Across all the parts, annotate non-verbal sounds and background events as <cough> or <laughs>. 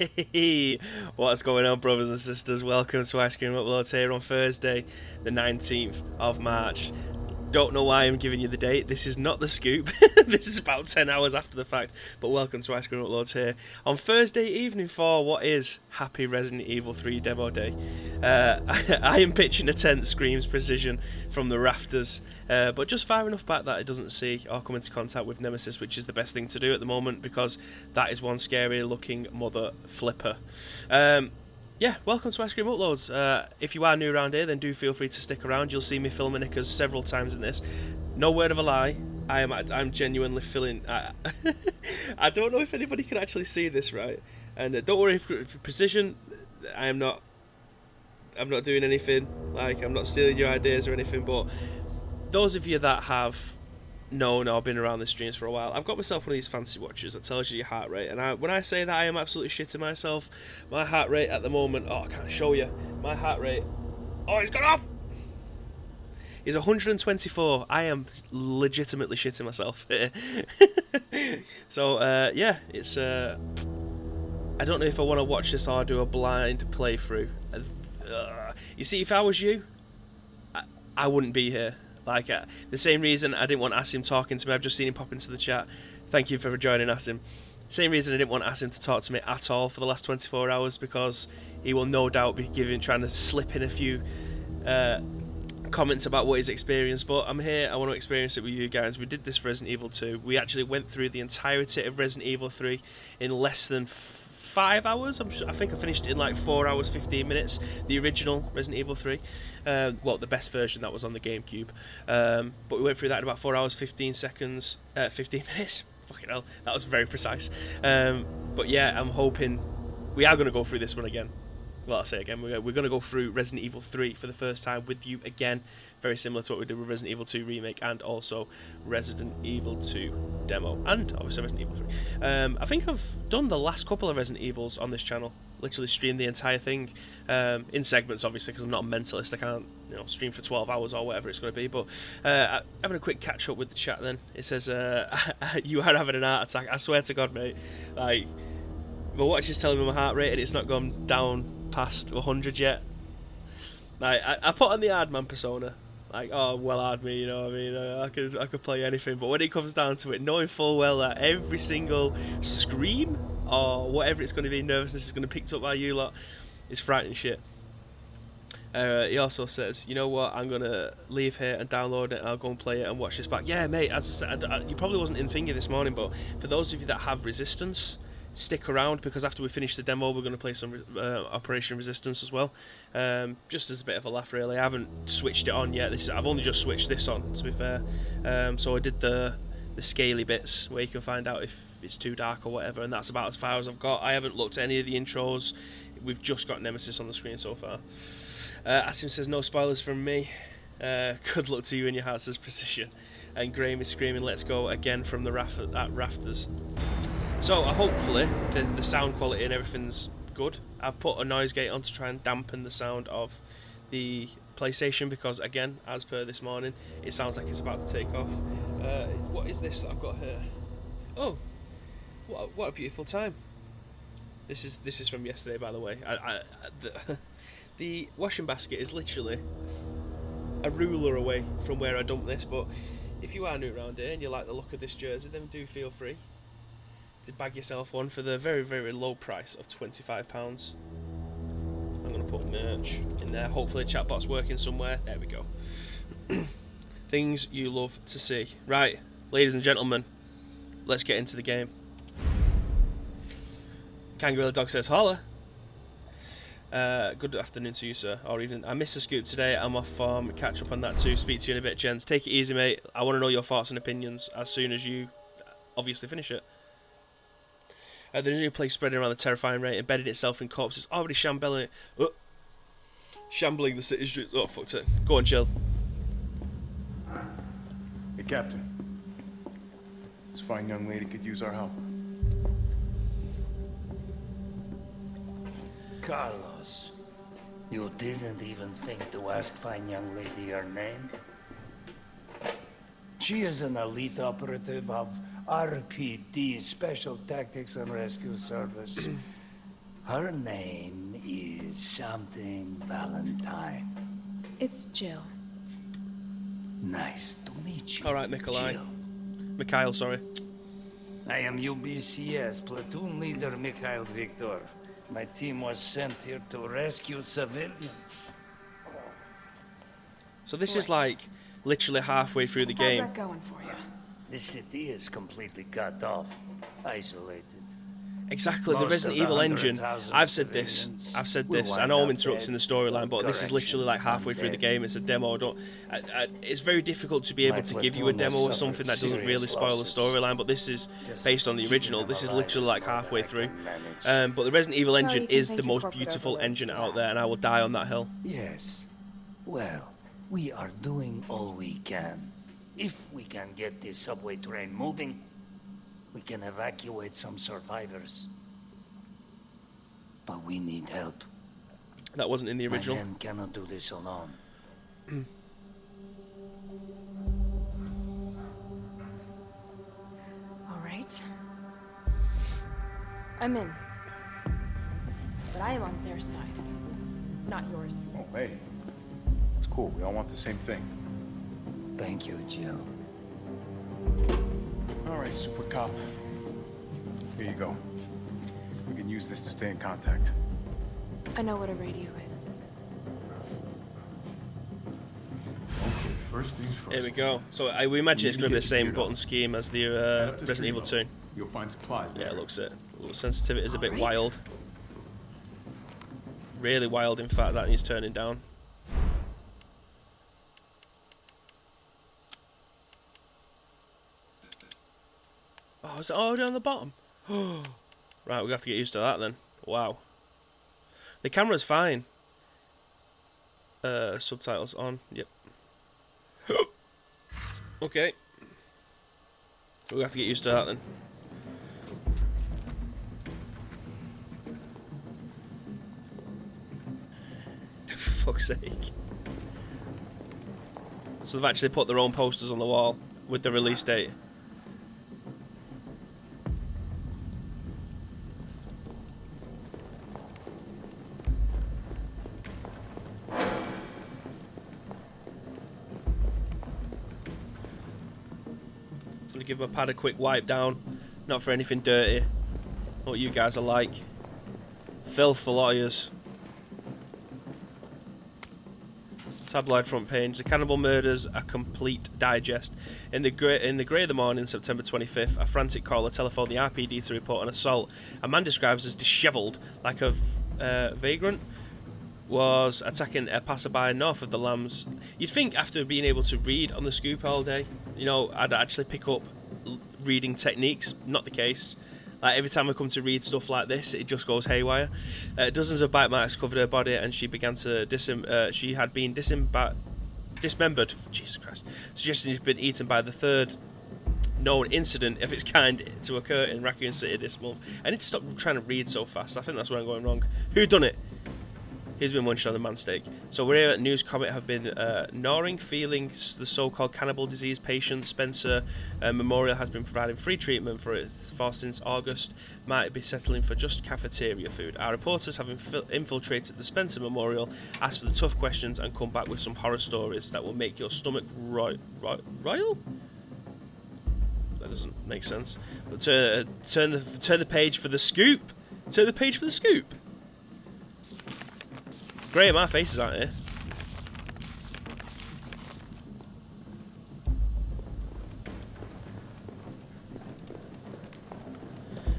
<laughs> What's going on, brothers and sisters? Welcome to Ice Cream Uploads here on Thursday, the 19th of March. Don't know why I'm giving you the date. This is not the scoop. <laughs> this is about 10 hours after the fact. But welcome to Ice Cream Uploads here on Thursday evening for what is Happy Resident Evil 3 Demo Day. Uh, <laughs> I, am pitching a tent screams precision from the rafters, uh, but just far enough back that it doesn't see or come into contact with Nemesis, which is the best thing to do at the moment because that is one scary looking mother flipper. Um, yeah, welcome to Ice Cream Uploads. Uh, if you are new around here, then do feel free to stick around. You'll see me filming Nickers several times in this. No word of a lie. I am I'm genuinely feeling. I, <laughs> I don't know if anybody can actually see this right, and uh, don't worry, precision. I am not. I'm not doing anything. Like I'm not stealing your ideas or anything. But those of you that have known or been around the streams for a while, I've got myself one of these fancy watches that tells you your heart rate. And I, when I say that I am absolutely shitting myself, my heart rate at the moment, oh, I can't show you. My heart rate, oh, it's gone off! Is 124. I am legitimately shitting myself. <laughs> so, uh, yeah, it's. Uh, I don't know if I want to watch this or do a blind playthrough. Uh, you see, if I was you, I, I wouldn't be here. Like uh, the same reason I didn't want Asim talking to me. I've just seen him pop into the chat. Thank you for joining Asim. Same reason I didn't want Asim to talk to me at all for the last 24 hours because he will no doubt be giving, trying to slip in a few uh, comments about what he's experienced. But I'm here. I want to experience it with you guys. We did this for Resident Evil 2. We actually went through the entirety of Resident Evil 3 in less than five hours. Sure, I think I finished in like four hours, 15 minutes. The original Resident Evil 3. Uh, well, the best version that was on the GameCube. Um, but we went through that in about four hours, 15 seconds, uh, 15 <laughs> minutes. Fucking hell, that was very precise. Um, but yeah, I'm hoping we are going to go through this one again well, I'll say again, we're, we're going to go through Resident Evil 3 for the first time with you again. Very similar to what we did with Resident Evil 2 Remake and also Resident Evil 2 Demo. And obviously Resident Evil 3. Um, I think I've done the last couple of Resident Evils on this channel. Literally streamed the entire thing um, in segments, obviously, because I'm not a mentalist. I can't you know, stream for 12 hours or whatever it's going to be. But uh, having a quick catch up with the chat then. It says, uh, <laughs> You are having an heart attack. I swear to God, mate. Like, my watch is telling me my heart rate and it's not gone down past 100 yet. Like I, I put on the hard man persona, like oh well hard me, you know what I mean. I, I could I could play anything, but when it comes down to it, knowing full well that every single scream or whatever it's going to be, nervousness is going to be picked up by you lot, is frightening shit. Uh, he also says, you know what, I'm going to leave here and download it and I'll go and play it and watch this back. Yeah, mate, as I said, I, I, you probably wasn't in Finger this morning, but for those of you that have Resistance, stick around because after we finish the demo we're going to play some uh, Operation Resistance as well. Um, just as a bit of a laugh really. I haven't switched it on yet. This I've only just switched this on to be fair. Um, so I did the the scaly bits where you can find out if it's too dark or whatever and that's about as far as I've got. I haven't looked at any of the intros. We've just got Nemesis on the screen so far. Uh, Asim says no spoilers from me. Uh, <laughs> good luck to you and your heart says precision and Graham is screaming let's go again from the raft at rafters so uh, hopefully the, the sound quality and everything's good. I've put a noise gate on to try and dampen the sound of the PlayStation because again, as per this morning, it sounds like it's about to take off. Uh, what is this that I've got here? Oh, what a, what a beautiful time. This is this is from yesterday, by the way. I, I, the, <laughs> the washing basket is literally a ruler away from where I dumped this, but if you are new around here and you like the look of this jersey, then do feel free to bag yourself one for the very, very low price of £25. I'm going to put merch in there. Hopefully the chatbot's working somewhere. There we go. <clears throat> Things you love to see. Right, ladies and gentlemen, let's get into the game. Kangaroo Dog says, holla. Uh, good afternoon to you, sir. Or even I missed a scoop today. I'm off farm. Catch up on that too. Speak to you in a bit, gents. Take it easy, mate. I want to know your thoughts and opinions as soon as you obviously finish it. Uh, the new plague spreading around the terrifying rate, embedded itself in corpses, already shambling, uh, shambling the city streets. Oh, fucked it. Go on, chill. Hey, Captain. This fine young lady could use our help. Carlos, you didn't even think to ask fine young lady her name? She is an elite operative of RPD, Special Tactics and Rescue Service. <clears throat> Her name is something Valentine. It's Jill. Nice to meet you. All right, Nikolai. Jill. Mikhail, sorry. I am UBCS platoon leader Mikhail Viktor. My team was sent here to rescue civilians. So this is like literally halfway through the game. How's that going for you? The city is completely cut off, isolated. Exactly, the Most Resident the Evil engine. I've said this. I've said this. I know I'm up interrupting the storyline, but this is literally like halfway through the game. It's a demo. Don't. I, I, it's very difficult to be able My to give you a demo of something that doesn't really serious spoil the storyline. But this is Just based on the original. This is literally like halfway through. Um, but the Resident Evil engine you is the most beautiful engine out there, and I will die on that hill. Yes. Well, we are doing all we can. If we can get this subway train moving, we can evacuate some survivors. But we need help. That wasn't in the My original. men cannot do this alone. All right. I'm in. But I am on their side, not yours. Oh, hey. It's cool. We all want the same thing. Thank you, Jill. All right, Super Cop. Here you go. We can use this to stay in contact. I know what a radio is. Okay, first things first. Here we go. So I, we imagine it's going to be the same button up. scheme as the Head uh, Resident Evil 2. You'll find supplies there. Yeah, it looks it. Well, sensitivity is a bit Alright. wild. Really wild, in fact, that needs turning down. Oh, on the bottom? <gasps> right, we have to get used to that then. Wow. The camera's fine. Uh, subtitles on. Yep. <gasps> okay. We have to get used to that then. <laughs> For fuck's sake. So they've actually put their own posters on the wall with the release date. Pad a quick wipe down. Not for anything dirty. What you guys are like. Filth for lawyers. tabloid front page. The cannibal murders a complete digest. In the grey in the grey of the morning, September 25th, a frantic caller telephoned the RPD to report an assault. A man described as dishevelled, like a uh, vagrant, was attacking a passerby north of the Lambs. You'd think after being able to read on the scoop all day, you know, I'd actually pick up reading techniques. Not the case. Like every time I come to read stuff like this, it just goes haywire. Uh, dozens of bite marks covered her body, and she began to disem- uh, She had been disemba- dismembered. Jesus Christ! Suggesting she'd been eaten by the third known incident of its kind to occur in Raccoon City this month. I need to stop trying to read so fast. I think that's where I'm going wrong. Who done it? Who's been munched on the man steak? So we're here at News Comet have been uh, gnawing feelings. The so-called cannibal disease patient Spencer uh, Memorial has been providing free treatment for it for since August. Might be settling for just cafeteria food. Our reporters have infil- infiltrated the Spencer Memorial, asked for the tough questions, and come back with some horror stories that will make your stomach ro- royal. That doesn't make sense. But uh, turn the turn the page for the scoop. Turn the page for the scoop. Graham, our faces aren't here.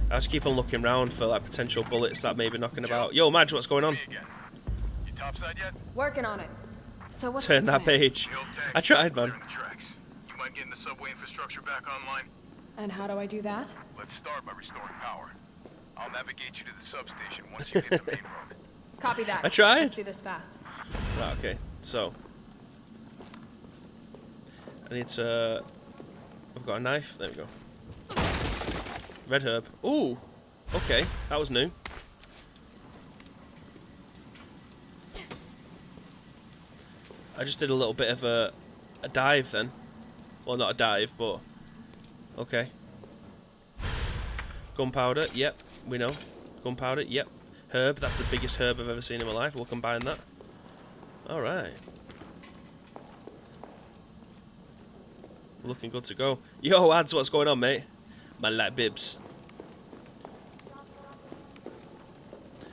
I just keep on looking around for like potential bullets that may be knocking about. Yo, Madge, what's going on? You topside yet? Working on it. So what's Turn the that plan? page. The old I tried, man. clearing the tracks. You mind getting the subway infrastructure back online? And how do I do that? Let's start by restoring power. I'll navigate you to the substation once you hit the main road. <laughs> Copy that. I tried. Let's do this fast. Right, okay, so I need to. I've got a knife. There we go. Red herb. Ooh, okay, that was new. I just did a little bit of a a dive then. Well, not a dive, but okay. Gunpowder. Yep, we know. Gunpowder. Yep. Herb. That's the biggest herb I've ever seen in my life. We'll combine that. Alright. Looking good to go. Yo, ads, what's going on, mate? My like bibs.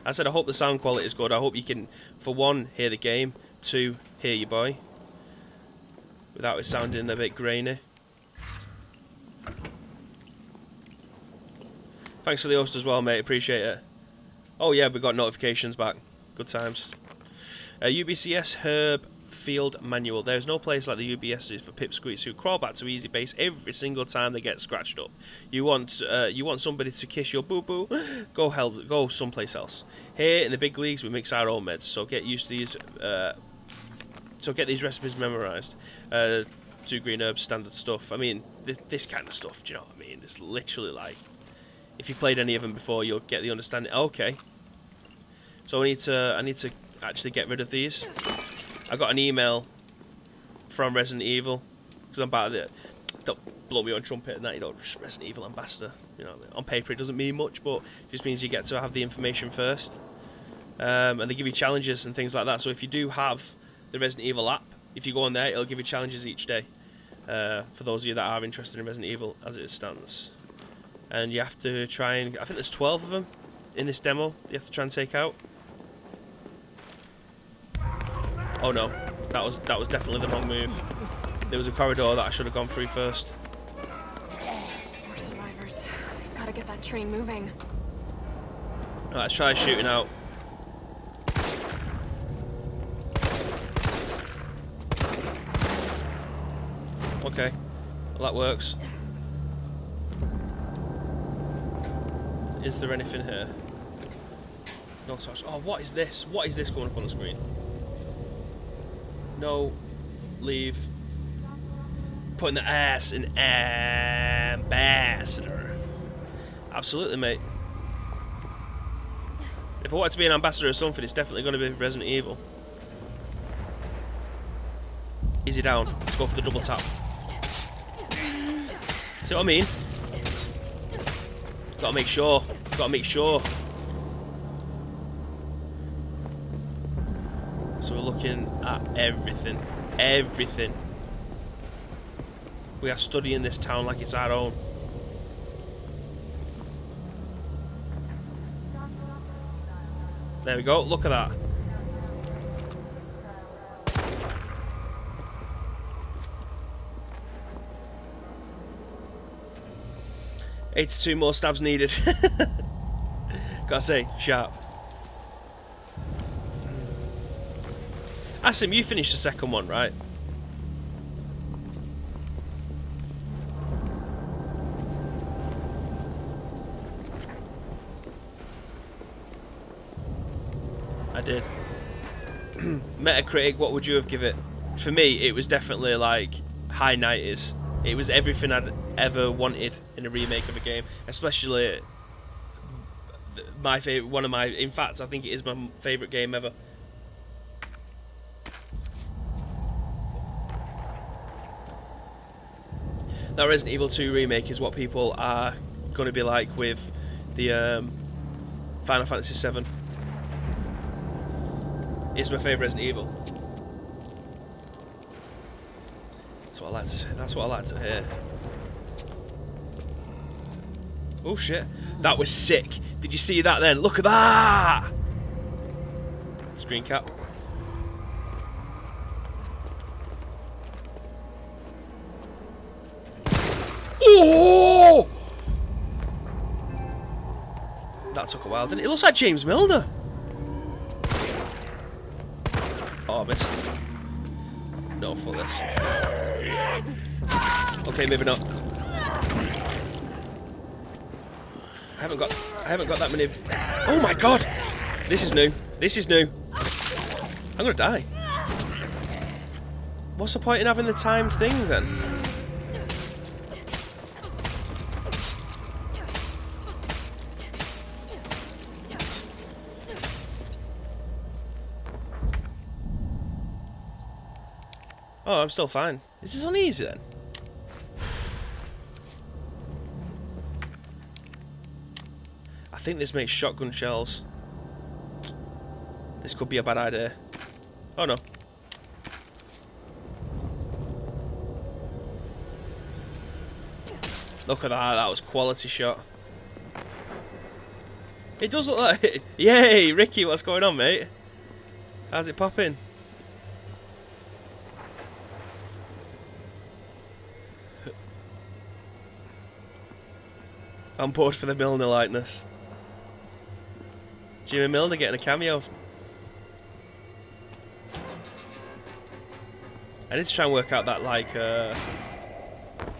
I said I hope the sound quality is good. I hope you can, for one, hear the game. Two, hear your boy. Without it sounding a bit grainy. Thanks for the host as well, mate. Appreciate it. Oh yeah, we got notifications back. Good times. Uh, UBCS Herb Field Manual. There's no place like the UBCS for pipsqueaks who crawl back to easy base every single time they get scratched up. You want uh, you want somebody to kiss your boo boo? <laughs> Go help. Go someplace else. Here in the big leagues, we mix our own meds. So get used to these. Uh, so get these recipes memorized. Uh, two green herbs, standard stuff. I mean, th this kind of stuff. Do you know what I mean? It's literally like if you've played any of them before, you'll get the understanding. Okay. So I need to I need to actually get rid of these. I got an email from Resident Evil because I'm part of the. Don't blow me on trumpet and that you know Resident Evil ambassador. You know, on paper it doesn't mean much, but it just means you get to have the information first. Um, and they give you challenges and things like that. So if you do have the Resident Evil app, if you go on there, it'll give you challenges each day. Uh, for those of you that are interested in Resident Evil as it stands and you have to try and I think there's 12 of them in this demo you have to try and take out. Oh no. That was that was definitely the wrong move. There was a corridor that I should have gone through first. More survivors. Gotta get that train moving. right, let's try shooting out. Okay. Well that works Is there anything here? No touch. Oh, what is this? What is this going up on the screen? No. Leave. Putting the ass in ambassador. Absolutely, mate. If I wanted to be an ambassador or something, it's definitely going to be Resident Evil. Easy down. Let's go for the double tap. See what I mean? Gotta make sure. Gotta make sure. So we're looking at everything. Everything. We are studying this town like it's our own. There we go, look at that. Eighty-two more stabs needed. <laughs> Gotta say, sharp. Asim, you finished the second one, right? I did. <clears throat> Metacritic, what would you have give it? For me, it was definitely like high 90s. It was everything I'd ever wanted in a remake of a game, especially my favorite, one of my, in fact, I think it is my favorite game ever. That Resident Evil 2 remake is what people are going to be like with the um, Final Fantasy 7. It's my favourite Resident Evil. That's what I like to say. That's what I like to hear. Oh shit. That was sick. Did you see that then? Look at that! Screen cap. Oh! That took a while, didn't it? It looks like James Milner. Oh, I missed. No, for this. Okay, maybe not. I haven't got I haven't got that many Oh my god! This is new. This is new. I'm gonna die. What's the point in having the timed thing then? Oh, I'm still fine. Is this on easy then? Think this makes shotgun shells. This could be a bad idea. Oh no. Look at that, that was quality shot. It does look like... <laughs> Yay, Ricky, what's going on, mate? How's it popping? <laughs> I'm bored for the Milner likeness. Jimmy Milner getting a cameo. I need to try and work out that like uh,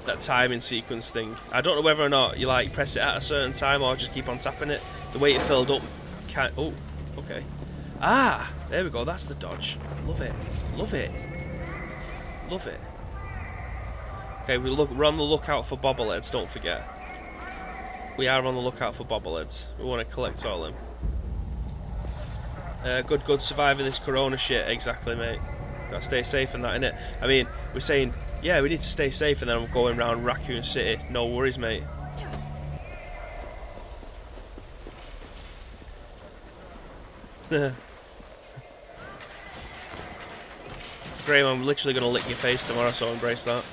that timing sequence thing. I don't know whether or not you like press it at a certain time or just keep on tapping it. The way it filled up can't oh okay. Ah there we go, that's the dodge. Love it. Love it. Love it. Okay, we look we're on the lookout for bobbleheads, don't forget. We are on the lookout for bobbleheads. We want to collect all of them. Uh, good, good, surviving this corona shit, exactly, mate. Gotta stay safe and that, innit? I mean, we're saying, yeah, we need to stay safe and then I'm going around Raccoon City. No worries, mate. <laughs> Graham, I'm literally to lick your face tomorrow, so embrace that.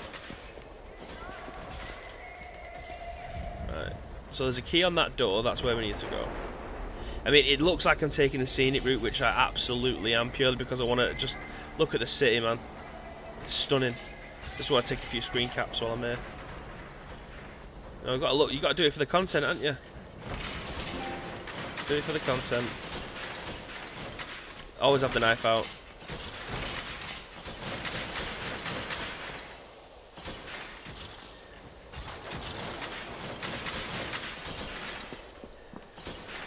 Right. So there's a key on that door, that's where we need to go. I mean, it looks like I'm taking the scenic route, which I absolutely am, purely because I want to just look at the city, man. It's stunning. Just want to take a few screen caps while I'm here. I've got to look. You got to do it for the content, haven't you? Do it for the content. Always have the knife out.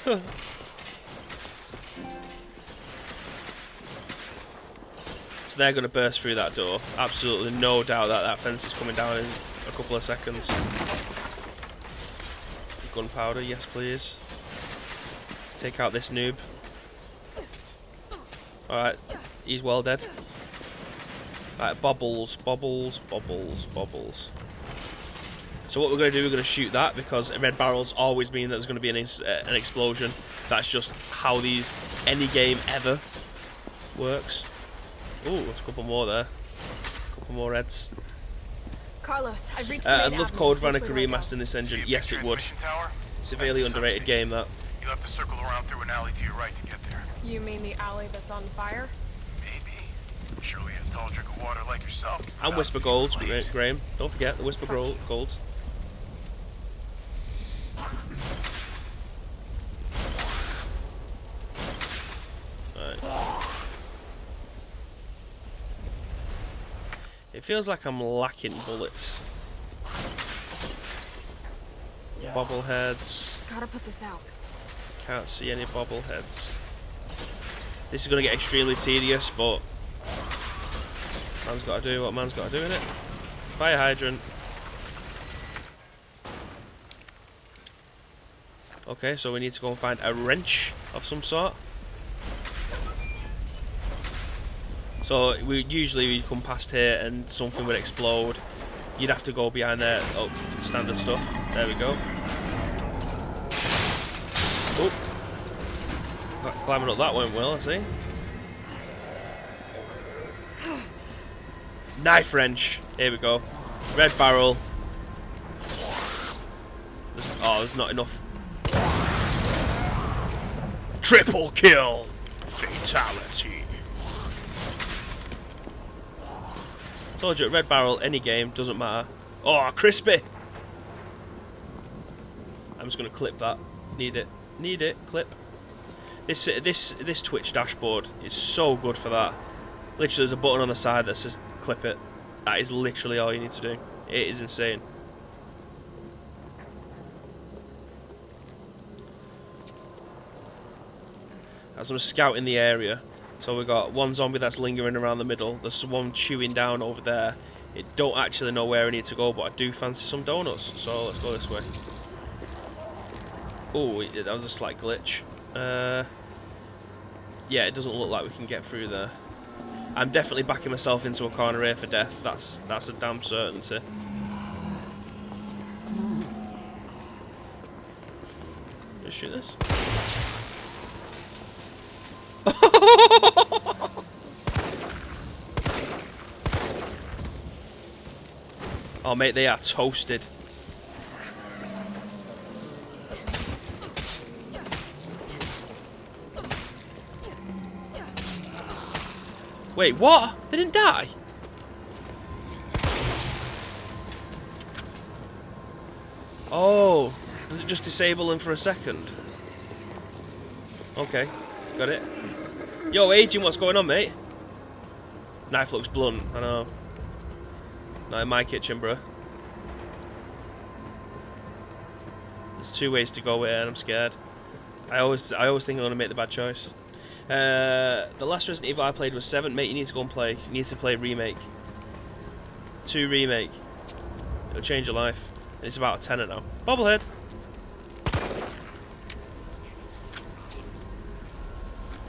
so they're going to burst through that door. Absolutely no doubt that that fence is coming down in a couple of seconds. Gunpowder, yes please. Let's take out this noob. Alright, he's well dead. Alright, bubbles, bubbles, bubbles, bubbles. So what we're going to do, we're going to shoot that because red barrels always mean that there's going to be an, uh, an explosion. That's just how these, any game ever works. Ooh, there's a couple more there. A couple more reds. Carlos, I've reached Uh, the I'd love. Code Which Veronica way do I this engine. Yes, it would. Tower? Severely That's underrated game, that. You'll have to circle around through an alley to your right to get there. You mean the alley that's on fire? Maybe. Surely a tall drink of water like yourself. And without Whisper being Golds. Graham. Don't forget the Whisper Gro- Golds. Right. It feels like I'm lacking bullets. Bobbleheads. Gotta put this out. Can't see any bobbleheads. This is going to get extremely tedious, but man's got to do what man's got to do in it. Fire hydrant. Okay, so we need to go and find a wrench of some sort. So we usually we come past here and something would explode. You'd have to go behind there. Oh, standard stuff. There we go. Oh, Cl- climbing up that went well, I see. Knife wrench. Here we go. Red barrel. There's, oh, there's not enough. Triple kill. Fatality. Told you, red barrel, any game, doesn't matter. Oh, crispy. I'm just gonna clip that. Need it. Need it. Clip. This this this Twitch dashboard is so good for that. Literally, there's a button on the side that says clip it. That is literally all you need to do. It is insane. As I'm scouting the area, so we've got one zombie that's lingering around the middle. There's one chewing down over there. It don't actually know where I need to go, but I do fancy some donuts. So let's go this way. Oh, that was a slight glitch. Uh, yeah, it doesn't look like we can get through there. I'm definitely backing myself into a corner here for death. That's that's a damn certainty. Shoot this. <laughs> <laughs> oh, mate, they are toasted. Wait, what? They didn't die? Oh, does it just disable them for a second? Okay, got it. Yo, Agent, what's going on, mate? Knife looks blunt, I know. Not in my kitchen, bro. There's two ways to go here, and I'm scared. I always, I always think I'm gonna make the bad choice. Uh, the last Resident Evil I played was 7. Mate, you need to go and play. You need to play Remake. 2 Remake. It'll change your life. And it's about a tenner now. Bobblehead!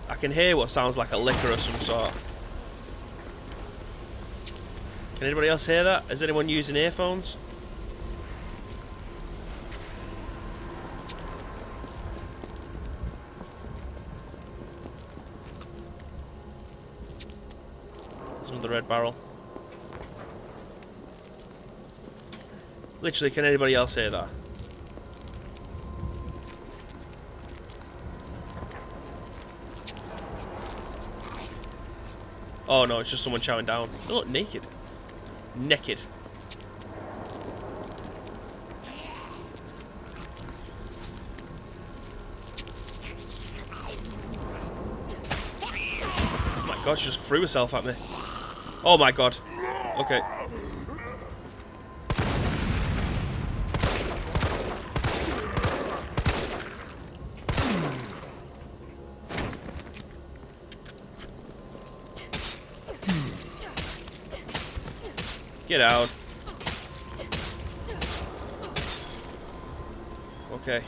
I can hear what sounds like a liquor of some sort. Can anybody else hear that? Is anyone using earphones? There's another red barrel. Literally, can anybody else hear that? Oh no, it's just someone chowing down. They look naked. Naked. Oh my god, she just threw herself at me. Oh my god. Okay. Get out. Okay.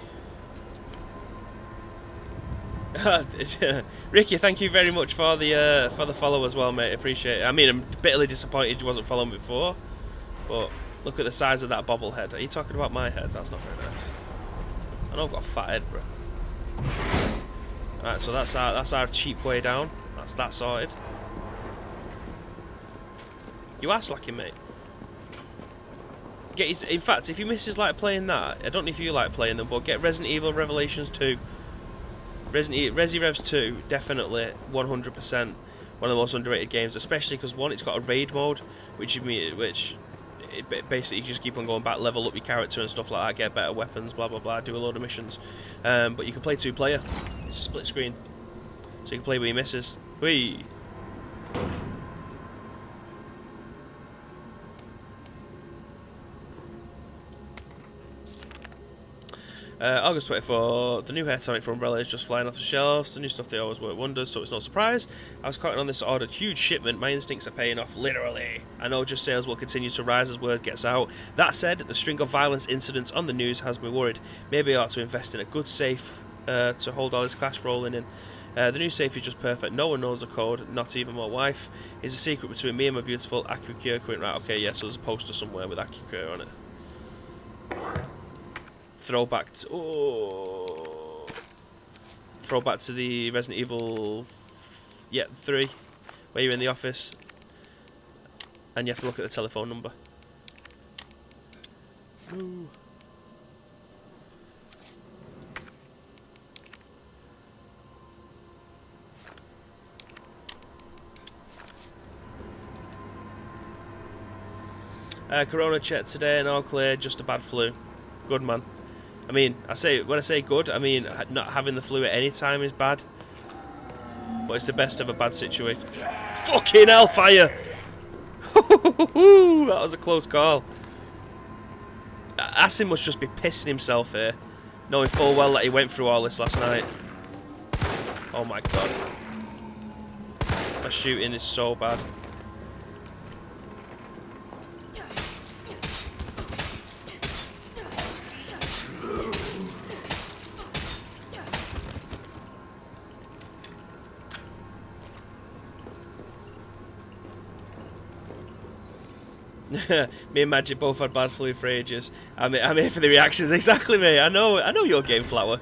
Ricky, thank you very much for the uh, for the follow as well, mate. Appreciate it. I mean, I'm bitterly disappointed you wasn't following before, but look at the size of that bobblehead. Are you talking about my head? That's not very nice. I know I've got a fat head, bro. Alright, so that's our that's our cheap way down. That's that sorted. You are slacking, mate. Get his, in fact, if your missus like playing that, I don't know if you like playing them, but get Resident Evil Revelations 2. Resident Resi Revs 2, definitely 100% one of the most underrated games, especially because one, it's got a raid mode, which you mean, which it basically you just keep on going back, level up your character and stuff like that, get better weapons, blah blah blah, do a load of missions. Um, but you can play two player, it's split screen, so you can play with your missus. Whee! Uh, August 24, the new hair tonic for Umbrella is just flying off the shelves. The new stuff they always work wonders, so it's no surprise. I was counting on this ordered huge shipment. My instincts are paying off, literally. I know just sales will continue to rise as word gets out. That said, the string of violence incidents on the news has me worried. Maybe I ought to invest in a good safe uh, to hold all this cash rolling in. Uh, the new safe is just perfect. No one knows the code, not even my wife. It's a secret between me and my beautiful AccuCure Queen. Right, okay, yeah, so there's a poster somewhere with AccuCure on it throwback to oh, throwback to the Resident Evil yeah three where you're in the office and you have to look at the telephone number. Ooh. Uh, corona check today and all clear, just a bad flu. Good man. I mean, I say when I say good, I mean not having the flu at any time is bad. But it's the best of a bad situation. Fucking hellfire! <laughs> that was a close call. Asim must just be pissing himself here, knowing full well that he went through all this last night. Oh my god. My shooting is so bad. <laughs> me and Magic both had bad flu for ages. I'm, I'm here for the reactions. <laughs> Exactly, mate. I know. I know your game, Flower.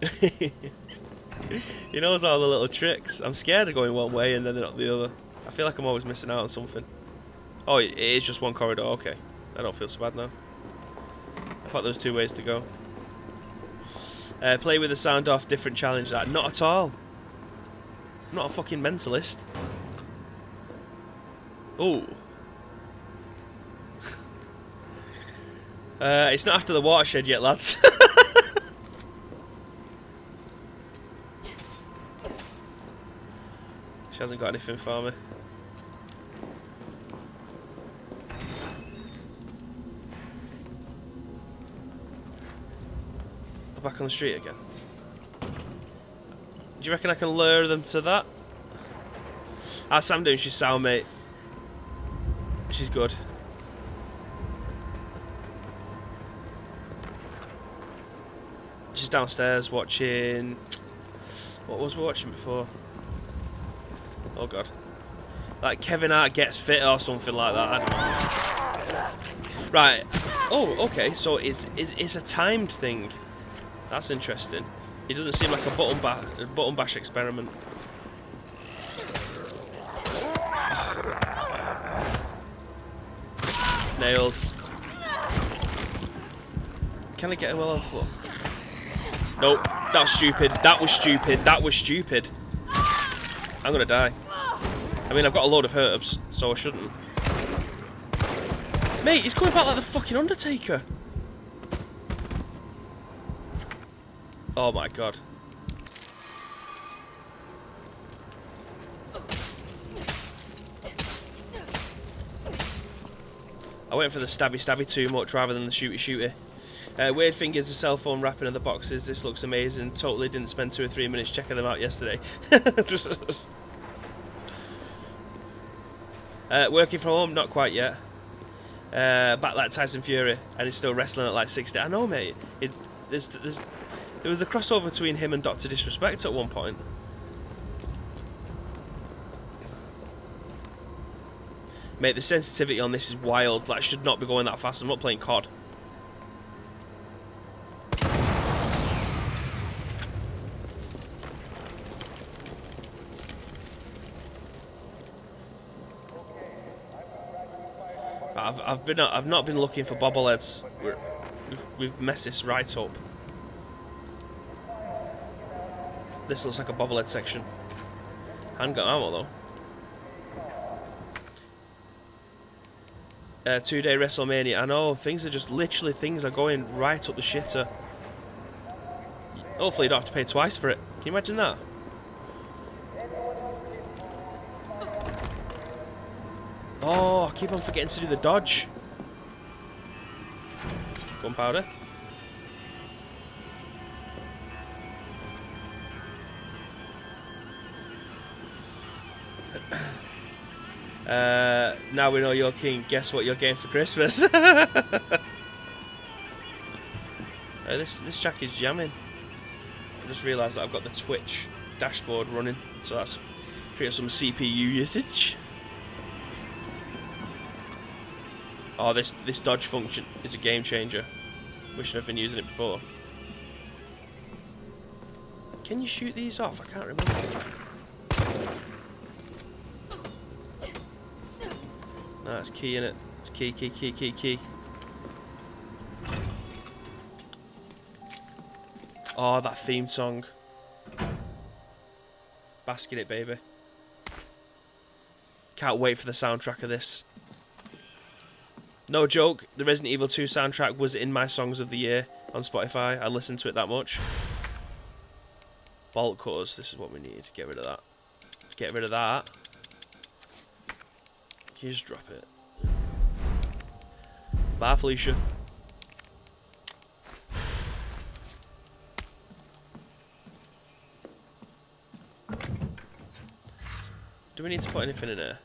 <laughs> he knows all the little tricks. I'm scared of going one way and then not the other. I feel like I'm always missing out on something. Oh, it is just one corridor. Okay. I don't feel so bad now. I thought there was two ways to go. Uh, play with the sound off, different challenge that. Not at all. I'm not a fucking mentalist. Oh. <laughs> uh, it's not after the watershed yet, lads. <laughs> she hasn't got anything for me. back on the street again. Do you reckon I can lure them to that? How's Sam doing? She's sound, mate. She's good. She's downstairs watching... What was we watching before? Oh god. Like Kevin Hart gets fit or something like that. Right. Oh, okay. So it's, it's, it's a timed thing. That's interesting. He doesn't seem like a button, ba button bash experiment. Nailed. Can I get a well on the floor? Nope. That's stupid. That was stupid. That was stupid. I'm gonna die. I mean, I've got a load of herbs, so I shouldn't. Mate, he's coming back like the fucking Undertaker. Oh my god. I went for the stabby stabby too much rather than the shooty shooty. Uh, weird thing is the cellophane wrapping of the boxes. This looks amazing. Totally didn't spend two or three minutes checking them out yesterday. <laughs> uh, working from home? Not quite yet. Uh, back like Tyson Fury, and he's still wrestling at like 60. I know, mate. It, there's, there's there was a crossover between him and Dr. Disrespect at one point. Mate, the sensitivity on this is wild. That should not be going that fast. I'm not playing COD. I've I've been I've not been looking for bobbleheads. We're, we've we've messed this right up. This looks like a bobblehead section. Handgun ammo though. Uh, two day WrestleMania. I know things are just literally things are going right up the shitter. Hopefully, you don't have to pay twice for it. Can you imagine that? Oh, I keep on forgetting to do the dodge. Gunpowder. Uh, now we know you're king. Guess what you're getting for Christmas? <laughs> uh, this this jack is jamming. I just realised that I've got the Twitch dashboard running, so that's creating some CPU usage. Oh, this this dodge function is a game changer. Wish I'd been using it before. Can you shoot these off? I can't remember. It's key in it. It's key, key, key, key, key. Oh, that theme song. Basket it, baby. Can't wait for the soundtrack of this. No joke, the Resident Evil 2 soundtrack was in my songs of the year on Spotify. I listened to it that much. Bolt cutters, this is what we need. Get rid of that. Get rid of that. You just drop it? Bye, Felicia. Do we need to put anything in here?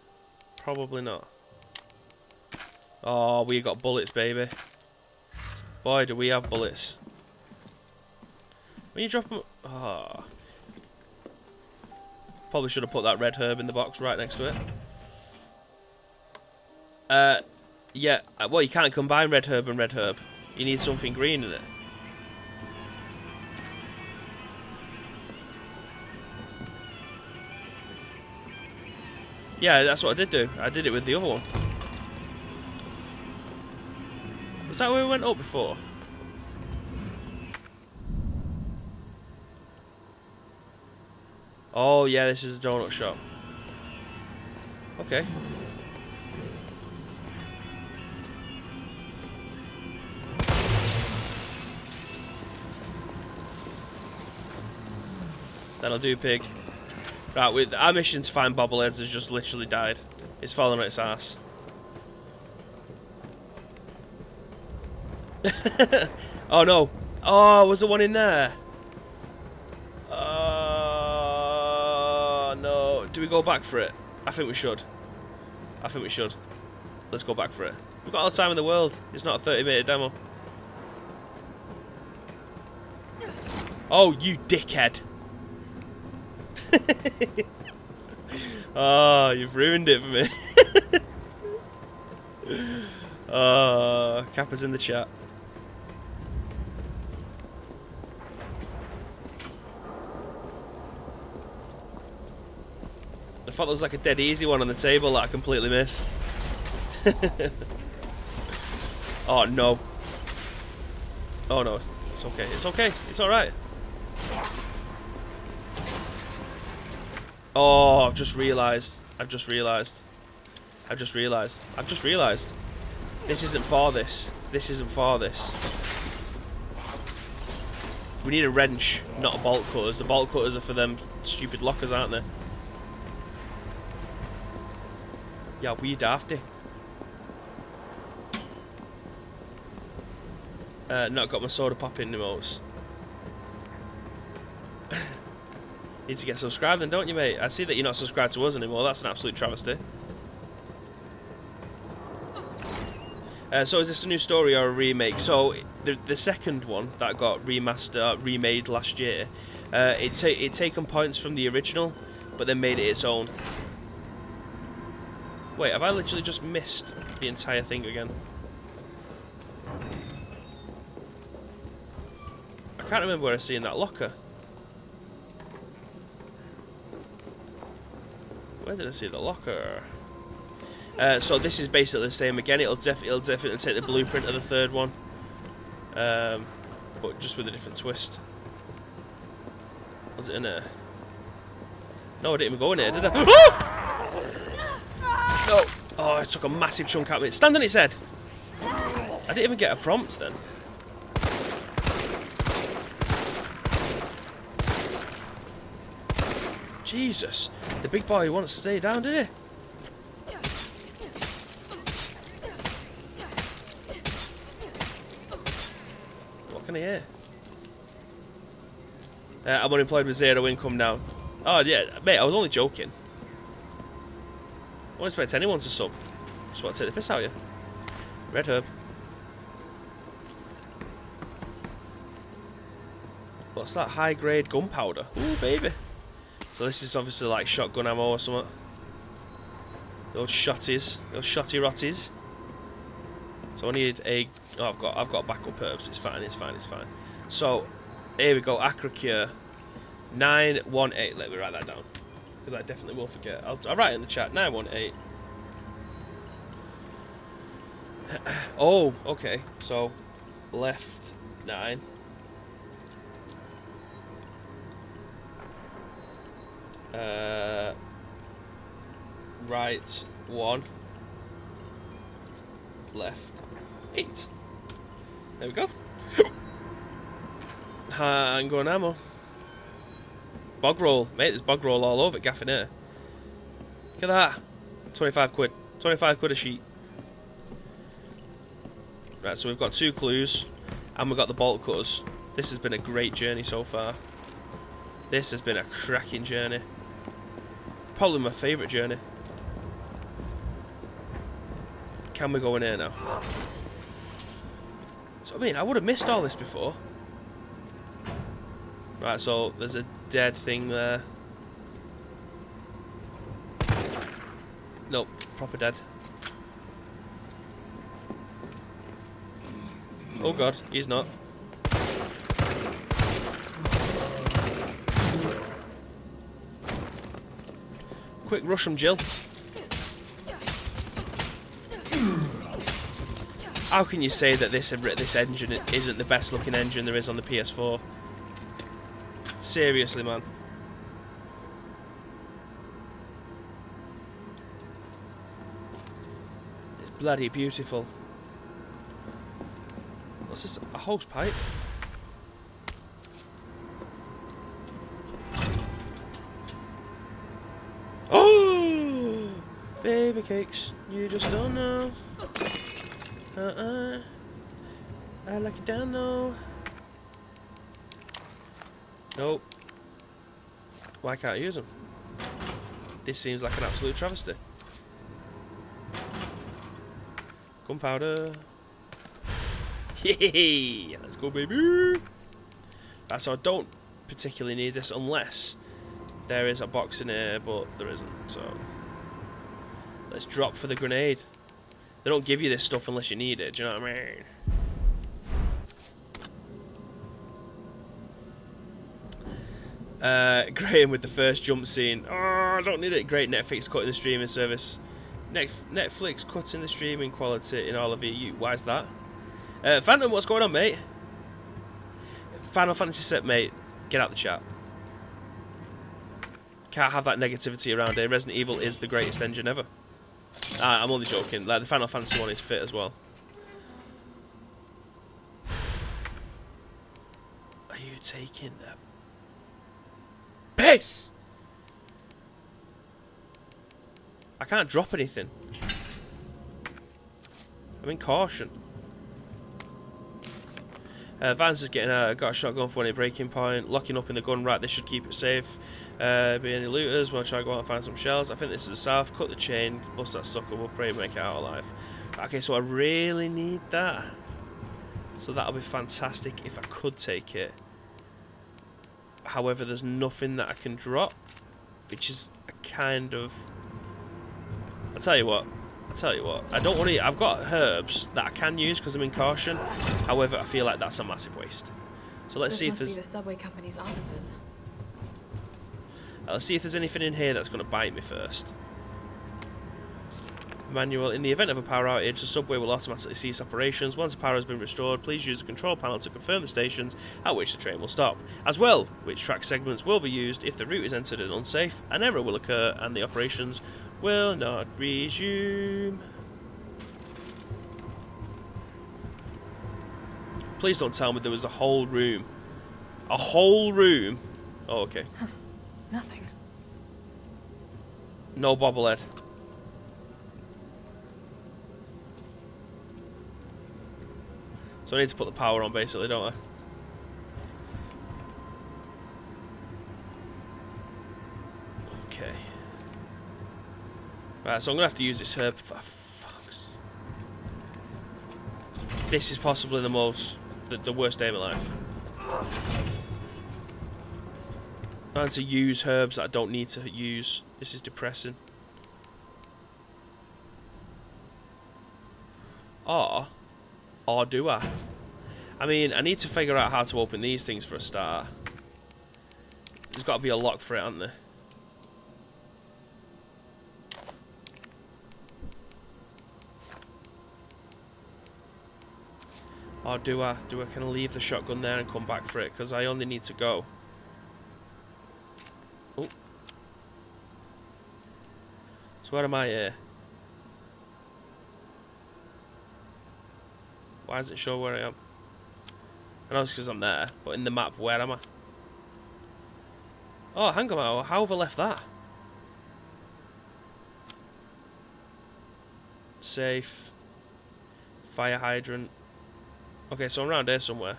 Probably not. Oh, we got bullets, baby. Boy, do we have bullets. When you drop them... Oh. Ah. Probably should have put that red herb in the box right next to it. Uh, yeah, uh, well, you can't combine red herb and red herb. You need something green in it. Yeah, that's what I did do. I did it with the other one. Was that where we went up before? Oh yeah, this is a donut shop. Okay. That'll do, pig. Right, with our mission to find bobbleheads has just literally died. It's fallen on its ass. <laughs> oh no! Oh, was the one in there? Oh no! Do we go back for it? I think we should. I think we should. Let's go back for it. We've got all the time in the world. It's not a 30 minute demo. Oh, you dickhead! Oh, <laughs> you've ruined it for me. oh, <laughs> Kappa's in the chat. I thought there was like a dead easy one on the table that I completely missed. <laughs> oh no. Oh no. It's okay. It's okay. It's alright. Oh, I've just realised. I've just realised. I've just realised. I've just realised. This isn't for this. This isn't for this. We need a wrench, not a bolt cutters. The bolt cutters are for them stupid lockers, aren't they? Yeah, we dafty. Uh, not got my soda popping emotes. Need to get subscribed then, don't you, mate? I see that you're not subscribed to us anymore. That's an absolute travesty. Uh, so is this a new story or a remake? So the the second one that got remastered, uh, remade last year, uh, it ta it taken points from the original, but then made it its own. Wait, have I literally just missed the entire thing again? I can't remember where I see in that locker. Where did I see the locker? Uh, so this is basically the same again. It'll, def it'll definitely take the blueprint of the third one, um, but just with a different twist. Was it in there? No, I didn't even go in there, did I? <gasps> no! Oh, I took a massive chunk out of it. Stand on its head! I didn't even get a prompt then. Jesus. The big boy wants to stay down, did he? What can I hear? Uh, I'm unemployed with zero income now. Oh, yeah, mate, I was only joking. I won't expect anyone to sub. Just want to take the piss out of you. Red herb. What's that high grade gunpowder? Ooh, baby. So this is obviously like shotgun ammo or something. Those shotties, those shotty rotties. So I need a. Oh, I've got, I've got backup herbs. It's fine. It's fine. It's fine. So here we go. Acrocure, nine one eight. Let me write that down because I definitely will forget. I'll, I'll write it in the chat. Nine one eight. <clears throat> oh, okay. So left nine. Uh, right one, left eight. There we go. <laughs> Handgun ammo. Bog roll. Mate, there's bog roll all over it, gaffing here. Look at that. 25 quid. 25 quid a sheet. Right, so we've got two clues. And we've got the bolt cutters. This has been a great journey so far. This has been a cracking journey. Probably my favourite journey. Can we go in here now? So I mean, I would have missed all this before. Right, so there's a dead thing there. Nope, proper dead. Oh god, he's not. Quick rush from Jill. How can you say that this this engine isn't the best looking engine there is on the PS4? Seriously, man. It's bloody beautiful. What's this? A hose pipe? Baby cakes, you just don't know. Uh-uh. I like it down though. Nope. Why can't I use them? This seems like an absolute travesty. Gunpowder. <laughs> Yay! Let's go, baby! Right, so I don't particularly need this unless there is a box in here, but there isn't, so... Let's drop for the grenade. They don't give you this stuff unless you need it, do you know what I mean? Uh, <laughs> Graham with the first jump scene. Oh, I don't need it. Great Netflix cutting the streaming service. Netflix cutting the streaming quality in all of EU. Why is that? Uh, Phantom, what's going on, mate? Final Fantasy set, mate. Get out the chat. Can't have that negativity around here. Resident Evil is the greatest engine ever. Uh, I'm only joking. Like the Final Fantasy one is fit as well. Are you taking the piss? I can't drop anything. I'm in caution. Uh, Vance is getting a, got a shotgun for a breaking point, locking up in the gun rack, this should keep it safe. Uh, be any looters, to try to go out and find some shells. I think this is the south, cut the chain, bust that sucker, we'll pray make it out alive. Okay, so I really need that. So that'll be fantastic if I could take it. However, there's nothing that I can drop, which is a kind of... I'll tell you what, tell you what, I don't want to. I've got herbs that I can use because I'm in caution. However, I feel like that's a massive waste. So let's this see if there's. Be the subway company's offices. Uh, let's see if there's anything in here that's going to bite me first. Manual. In the event of a power outage, the subway will automatically cease operations. Once the power has been restored, please use the control panel to confirm the stations at which the train will stop. As well, which track segments will be used if the route is entered and unsafe, an error will occur and the operations will not resume. Please don't tell me there was a whole room. A whole room? Oh, okay. Nothing. No bobblehead. So I need to put the power on basically, don't I? Okay. Right, so I'm going to have to use this herb for fucks. This is possibly the most, the, the worst day of my life. Trying to use herbs I don't need to use. This is depressing. Or, or do I? I mean, I need to figure out how to open these things for a start. There's got to be a lock for it, hasn't there? Or do I? Do I kind of leave the shotgun there and come back for it? Because I only need to go. Oh. So where am I here? Why is it show where I am? I know it's because I'm there, but in the map, where am I? Oh, hang on, how have I left that? Safe. Fire hydrant. Okay, so I'm around here somewhere.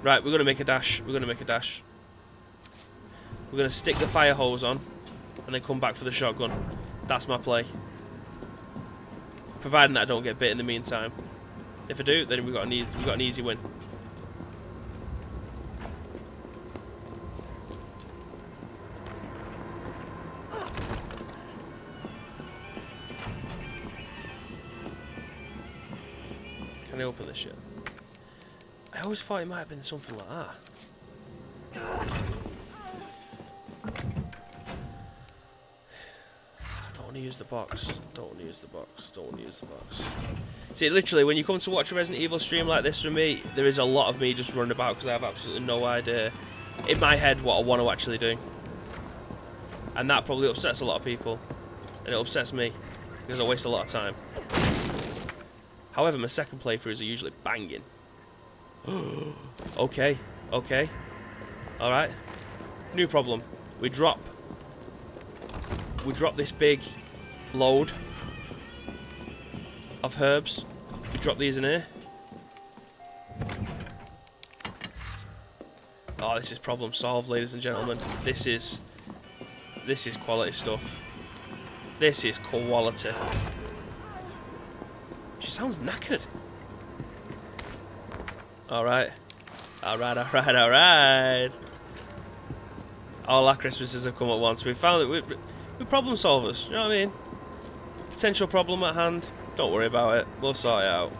Right, we're going to make a dash. We're going to make a dash. We're going to stick the fire hose on and then come back for the shotgun. That's my play. Providing that I don't get bit in the meantime. If I do, then we've got an, e we've got an easy win. Always thought it might have been something like that. <sighs> Don't want to use the box. Don't want to use the box. Don't want to use the box. See, literally, when you come to watch a Resident Evil stream like this from me, there is a lot of me just running about because I have absolutely no idea in my head what I want to actually do. And that probably upsets a lot of people. And it upsets me because I waste a lot of time. However, my second playthroughs are usually banging. <gasps> okay, okay. Alright. New problem. We drop. We drop this big load of herbs. We drop these in here. Oh, this is problem solved, ladies and gentlemen. This is... This is quality stuff. This is quality. She sounds knackered. Alright. Alright, alright, alright. All our Christmases have come at once. We found that we, we're problem solvers. You know what I mean? Potential problem at hand. Don't worry about it. We'll sort it out.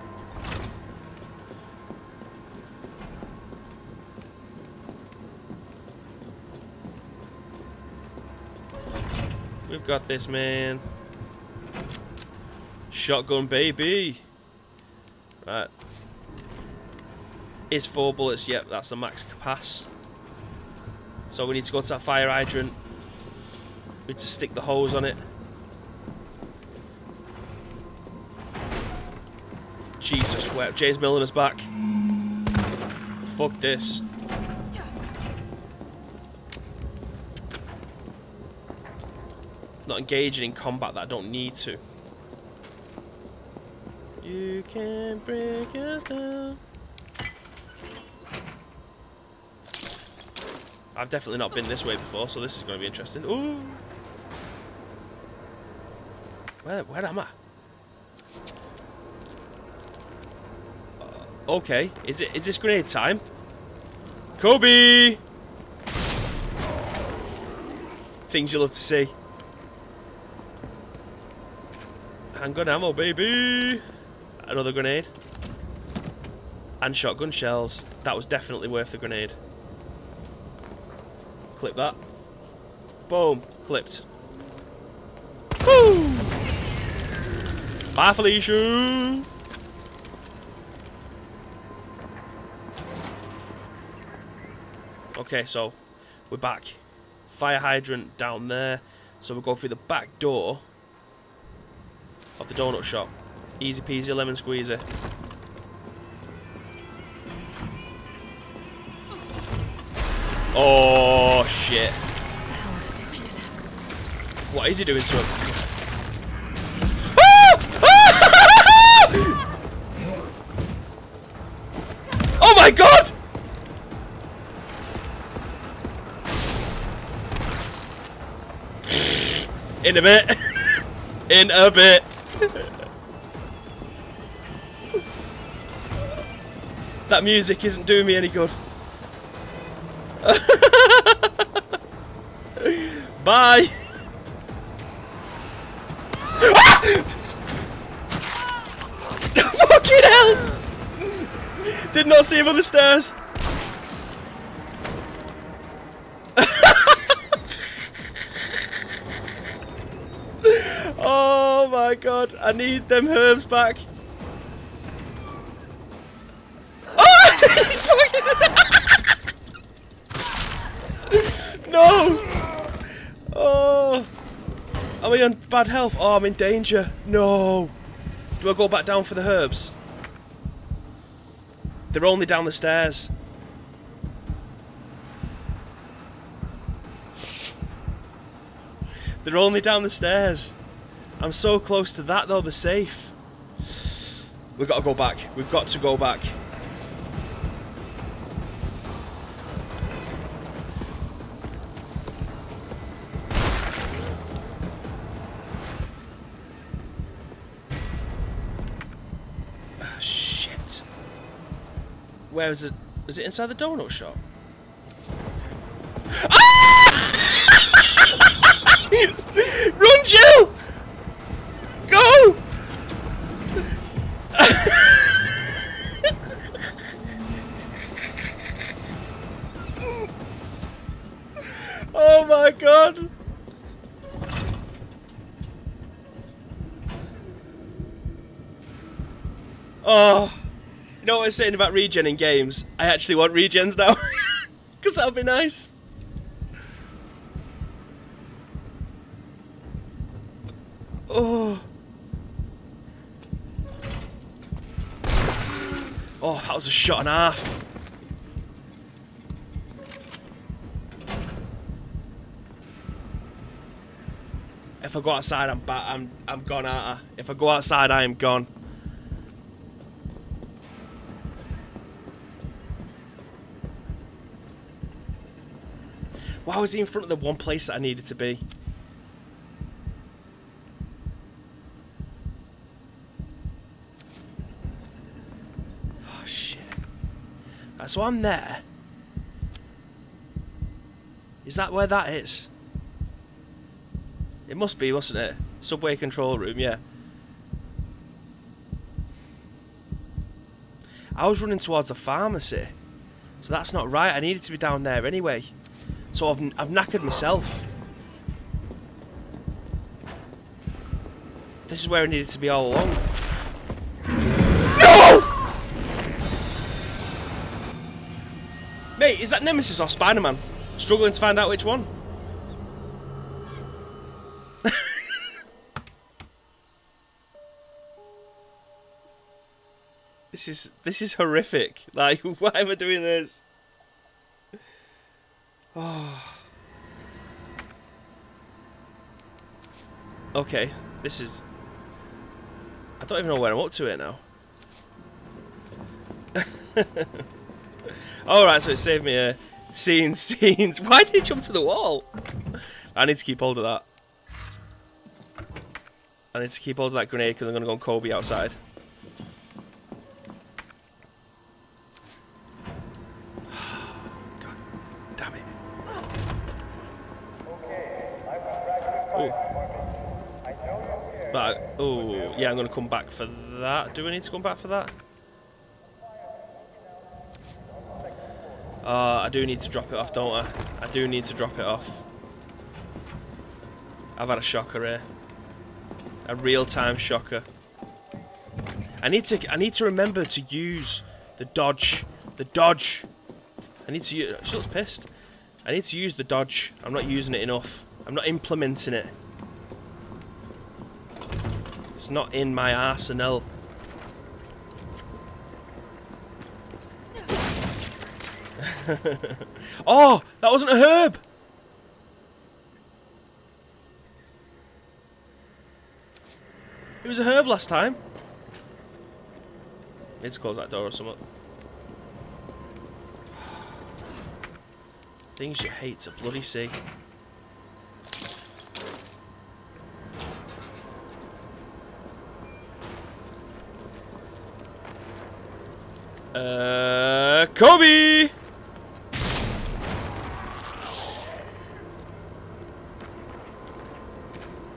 We've got this, man. Shotgun, baby. Right. Is four bullets? Yep, that's the max capacity. So we need to go to that fire hydrant. We need to stick the hose on it. Jesus wept. James Milner's back. Fuck this. Not engaging in combat that I don't need to. You can break us down. I've definitely not been this way before, so this is going to be interesting. Ooh! Where, where am I? Uh, okay, is it is this grenade time? Kobe! Things you love to see. Handgun ammo, baby! Another grenade. And shotgun shells. That was definitely worth the grenade. Clip that. Boom. Clipped. Woo! Bye, Felicia! Okay, so we're back. Fire hydrant down there. So we'll go through the back door of the donut shop. Easy peasy lemon squeezer. Oh shit. What is he doing to him? <laughs> oh my god! <sighs> In a bit. <laughs> In a bit. <laughs> that music isn't doing me any good. Bye. Ah! <laughs> Fucking hell! Did not see him on the stairs. <laughs> oh my god, I need them herbs back. no! Oh! On bad health? Oh, I'm in danger. No! Do I go back down for the herbs? They're only down the stairs. They're only down the stairs. I'm so close to that though, they're safe. We've got to go back. We've got to go back. Is it? Is it inside the donut shop? Ah! <laughs> Run, Jill! Saying about regen in games? I actually want regens now. <laughs> Because that would be nice. Oh. Oh, that was a shot and a half. If I go outside, I'm ba I'm I'm gone. If I go outside, I am gone. Why was he in front of the one place that I needed to be? Oh shit. So I'm there. Is that where that is? It must be, mustn't it? Subway control room, yeah. I was running towards the pharmacy. So that's not right. I needed to be down there anyway. So I've, I've knackered myself. This is where I needed to be all along. No! Mate, is that Nemesis or Spider-Man? Struggling to find out which one. <laughs> this is this is horrific. Like, <laughs> why am I doing this? <sighs> Okay, this is... I don't even know where I'm up to it now. <laughs> Alright, so it saved me a scenes, <laughs> scenes. Why did he jump to the wall? I need to keep hold of that. I need to keep hold of that grenade because I'm going to go on Kobe outside. God damn it. Right, oh, yeah, I'm going to come back for that. Do we need to come back for that? Uh, I do need to drop it off, don't I? I do need to drop it off. I've had a shocker here. A real-time shocker. I need to I need to remember to use the dodge. The dodge. I need to use she looks pissed. I need to use the dodge. I'm not using it enough. I'm not implementing it. It's not in my arsenal. <laughs> oh, that wasn't a herb. It was a herb last time. To close that door or something. Things you hate to bloody see. Uh, Kobe!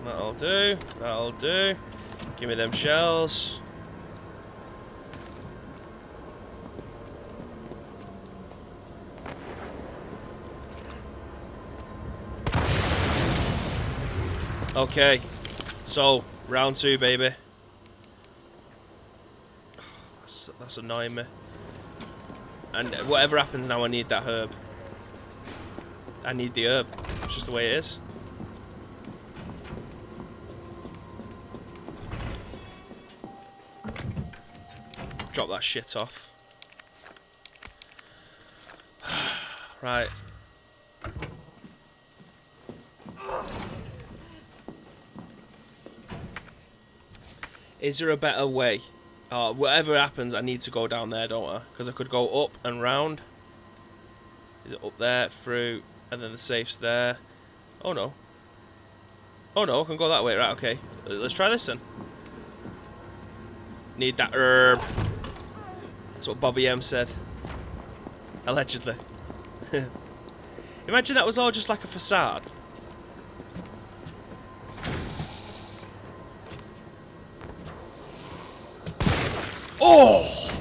That'll do, that'll do. Give me them shells. Okay, so round two, baby. <sighs> That's, that's annoying me. And whatever happens now, I need that herb. I need the herb. It's just the way it is. Drop that shit off. <sighs> right. Is there a better way? Uh, whatever happens, I need to go down there, don't I? Because I could go up and round. Is it up there, through, and then the safe's there? Oh no. Oh no, I can go that way. Right, okay. Let's try this then. Need that herb. That's what Bobby M said. Allegedly. <laughs> Imagine that was all just like a facade. Oh!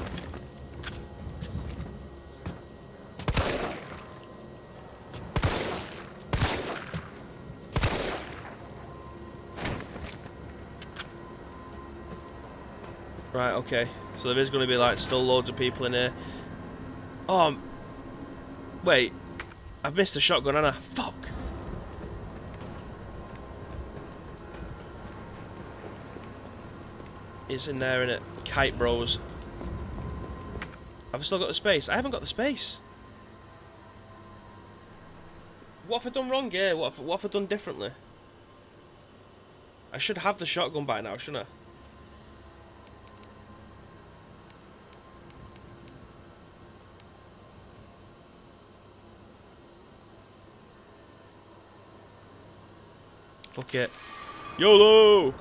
Right, okay. So there is going to be like still loads of people in here. Oh, wait. I've missed a shotgun, and I fuck. It's in there, in it. Kite Bros. I've still got the space? I haven't got the space. What have I done wrong here? What have, what have I done differently? I should have the shotgun by now, shouldn't I? Fuck it. YOLO!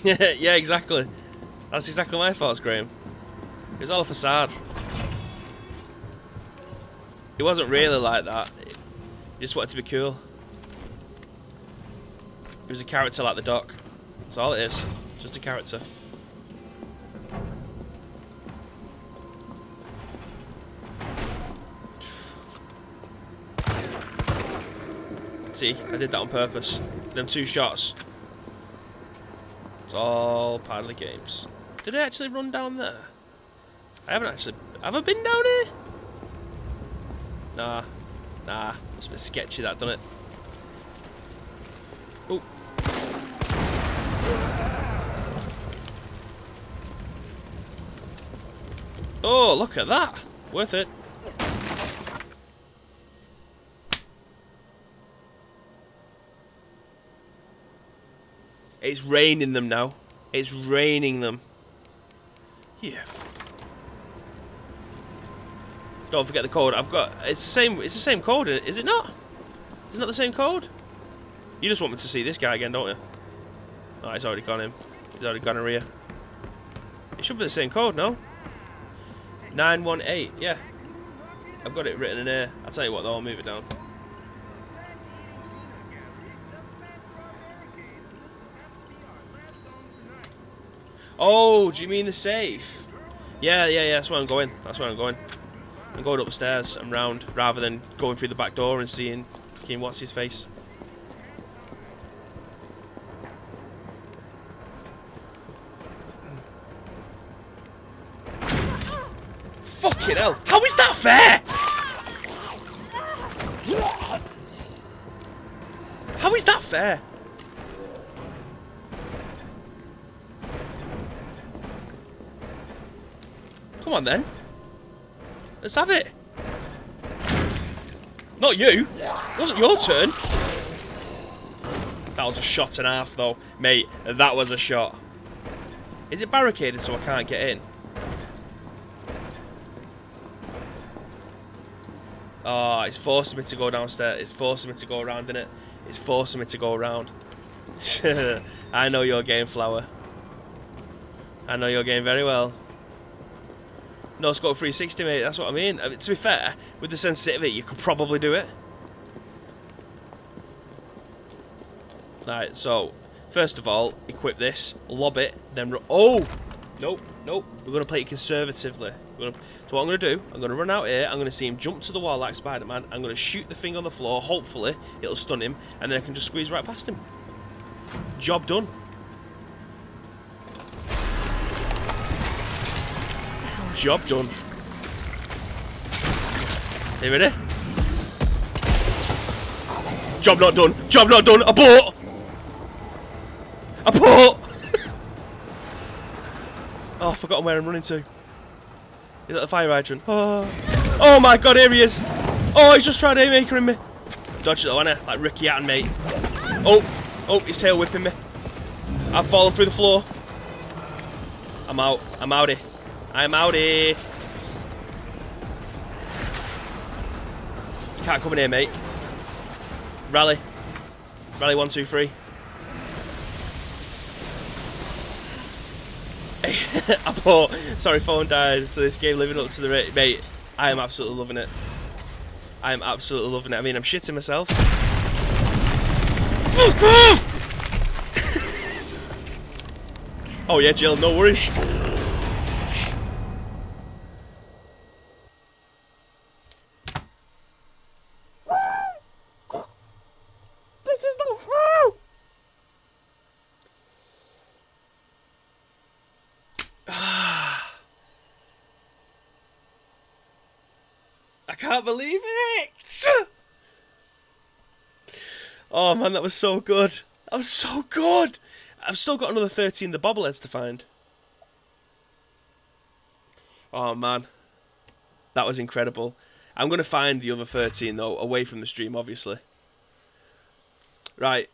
<laughs> yeah, yeah, exactly. That's exactly my thoughts, Graham. It was all a facade. It wasn't really like that. He just wanted to be cool. He was a character like the Doc. That's all it is. Just a character. See, I did that on purpose. Them two shots. It's all part of the games. Did I actually run down there? I haven't actually... Have I been down here? Nah. Nah. It's a bit sketchy that, done it? Oh. Oh, look at that. Worth it. It's raining them now. It's raining them. Yeah. Don't forget the code. I've got. It's the same. It's the same code. Is it not? Is it not the same code? You just want me to see this guy again, don't you? Oh, he's already gone in. He's already gone area. It should be the same code, no? 918. Yeah. I've got it written in here. I'll tell you what, though. I'll move it down. Oh, do you mean the safe? Yeah, yeah, yeah, that's where I'm going. That's where I'm going. I'm going upstairs and round rather than going through the back door and seeing fucking what's his face. Fucking hell. How is that fair? How is that fair? On then. Let's have it. Not you. It wasn't your turn. That was a shot and a half though. Mate, that was a shot. Is it barricaded so I can't get in? Oh, it's forcing me to go downstairs. It's forcing me to go around, innit? It's forcing me to go around. <laughs> I know your game, Flower. I know your game very well. No scope 360, mate. That's what I mean. I mean. To be fair, with the sensitivity, you could probably do it. Right, so, first of all, equip this, lob it, then... Oh! Nope, nope. We're going to play it conservatively. Gonna, so what I'm going to do, I'm going to run out here, I'm going to see him jump to the wall like Spider-Man, I'm going to shoot the thing on the floor, hopefully it'll stun him, and then I can just squeeze right past him. Job done. Job done. Are you ready? Job not done. Job not done. Abort! Abort! <laughs> oh, I forgot where I'm running to. Is that the fire hydrant? Oh. oh my god, here he is! Oh, he's just trying to haymaker in me. Dodge it though, Anna. Like Ricky Hatton, mate. Oh, oh, his tail whipping me. I've fallen through the floor. I'm out. I'm outie. I'm outie. You can't come in here, mate. Rally. Rally one, two, three. <laughs> I thought, sorry, phone died. So this game living up to the rate, mate. I am absolutely loving it. I am absolutely loving it. I mean, I'm shitting myself. Fuck off! <laughs> oh yeah, Jill, no worries. Can't believe it! Oh man, that was so good. That was so good. I've still got another 13 the bobbleheads to find. Oh man, that was incredible. I'm going to find the other 13 though, away from the stream, obviously. Right,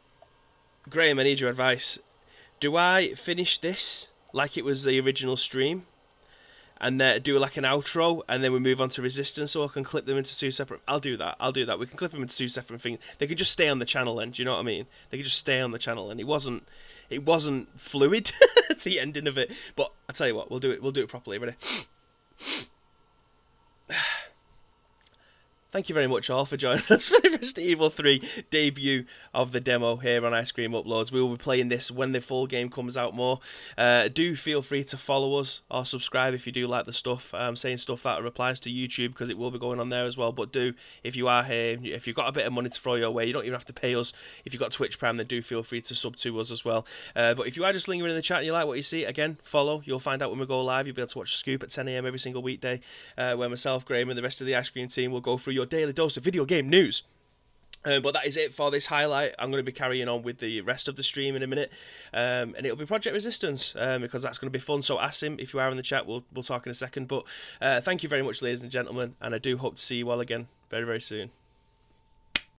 Graham, I need your advice. Do I finish this like it was the original stream? And uh, do like an outro, and then we move on to Resistance, or I can clip them into two separate. I'll do that. I'll do that. We can clip them into two separate things. They could just stay on the channel, then. Do you know what I mean? They could just stay on the channel, and it wasn't. It wasn't fluid <laughs> the ending of it, but I tell you what, we'll do it. We'll do it properly. Ready? Thank you very much all for joining <laughs> us for the Resident Evil 3 debut of the demo here on Ice Cream Uploads. We will be playing this when the full game comes out more. Uh, do feel free to follow us or subscribe if you do like the stuff. I'm saying stuff that applies to YouTube because it will be going on there as well. But do, if you are here, if you've got a bit of money to throw your way, you don't even have to pay us. If you've got Twitch Prime, then do feel free to sub to us as well. Uh, but if you are just lingering in the chat and you like what you see, again, follow. You'll find out when we go live. You'll be able to watch Scoop at 10am every single weekday uh, where myself, Graham, and the rest of the Ice Cream team will go through your daily dose of video game news. Uh, but that is it for this highlight. I'm going to be carrying on with the rest of the stream in a minute, um, and it'll be Project Resistance um, because that's going to be fun. So ask him if you are in the chat. We'll we'll talk in a second. But uh, thank you very much, ladies and gentlemen, and I do hope to see you all again very very soon.